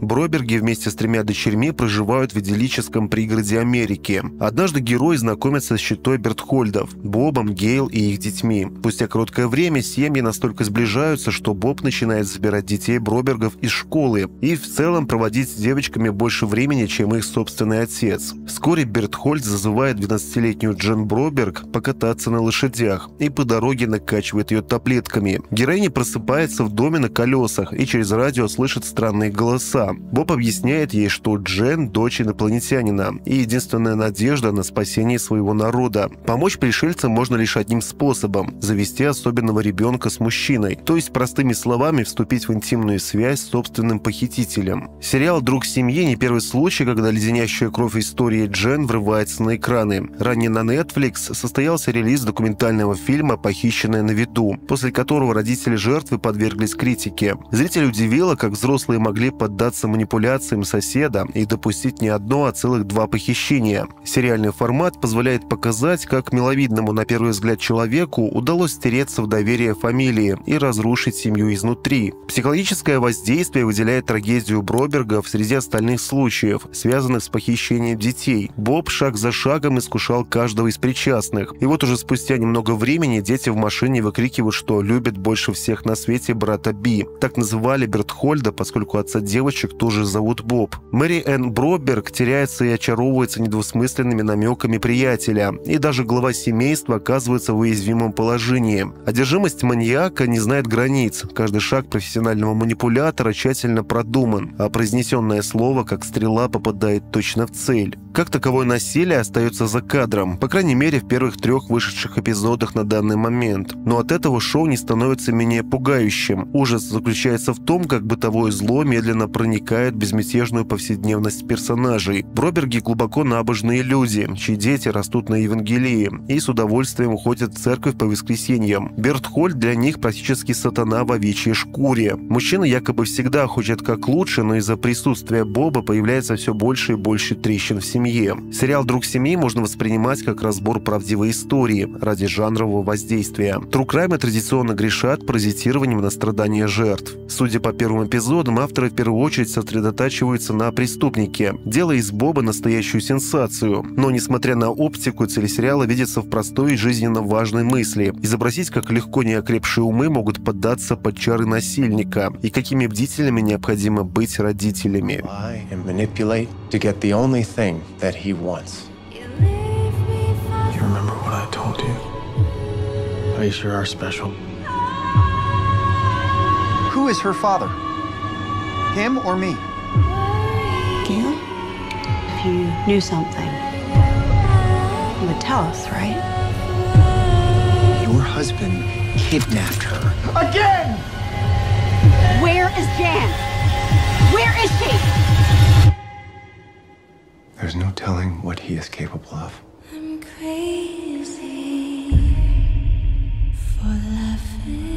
Броберги вместе с тремя дочерьми проживают в идиллическом пригороде Америки. Однажды герой знакомится с щитой Бертхольдов, Бобом, Гейл и их детьми. Спустя короткое время семьи настолько сближаются, что Боб начинает забирать детей Бробергов из школы и в целом проводить с девочками больше времени, чем их собственный отец. Вскоре Бертхольд зазывает 12-летнюю Джен Броберг покататься на лошадях и по дороге накачивает ее таблетками. Героиня просыпается в доме на колесах и через радио слышит странные голоса. Боб объясняет ей, что Джен – дочь инопланетянина и единственная надежда на спасение своего народа. Помочь пришельцам можно лишь одним способом – завести особенного ребенка с мужчиной, то есть, простыми словами, вступить в интимную связь с собственным похитителем. Сериал «Друг семьи» не первый случай, когда леденящая кровь истории Джен врывается на экраны. Ранее на Netflix состоялся релиз документального фильма «Похищенная на виду», после которого родители жертвы подверглись критике. Зрителей удивило, как взрослые могли поддаться манипуляциям соседа и допустить не одно, а целых два похищения. Сериальный формат позволяет показать, как миловидному на первый взгляд человеку удалось стереться в доверие фамилии и разрушить семью изнутри. Психологическое воздействие выделяет трагедию Бробергов среди остальных случаев, связанных с похищением детей. Боб шаг за шагом искушал каждого из причастных. И вот уже спустя немного времени дети в машине выкрикивают, что любят больше всех на свете брата Би. Так называли Бертхольда, поскольку отца девочек тоже зовут Боб. Мэри Энн Броберг теряется и очаровывается недвусмысленными намеками приятеля. И даже глава семейства оказывается в уязвимом положении. Одержимость маньяка не знает границ. Каждый шаг профессионального манипулятора тщательно продуман, а произнесенное слово, как стрела, попадает точно в цель. Как таковое насилие остается за кадром, по крайней мере в первых трех вышедших эпизодах на данный момент. Но от этого шоу не становится менее пугающим. Ужас заключается в том, как бытовое зло медленно проникает в безмятежную повседневность персонажей. Броберги глубоко набожные люди, чьи дети растут на Евангелии и с удовольствием уходят в церковь по воскресеньям. Берт Хольд для них практически сатана в овечьей шкуре. Мужчина якобы всегда хочет как лучше, но из-за присутствия Боба появляется все больше и больше трещин в семье семье. Сериал «Друг семьи» можно воспринимать как разбор правдивой истории ради жанрового воздействия. Трукраймы традиционно грешат паразитированием на страдания жертв. Судя по первым эпизодам, авторы в первую очередь сосредотачиваются на преступнике, делая из Боба настоящую сенсацию. Но, несмотря на оптику, цель сериала видится в простой и жизненно важной мысли – изобразить, как легко неокрепшие умы могут поддаться под чары насильника и какими бдительными необходимо быть родителями that he wants. You remember what I told you? How you sure are special. Who is her father? Him or me? Gail? If you knew something, you would tell us, right? Your husband kidnapped her. Again! Where is Jan? Where is she? no telling what he is capable of. I'm crazy for laughing.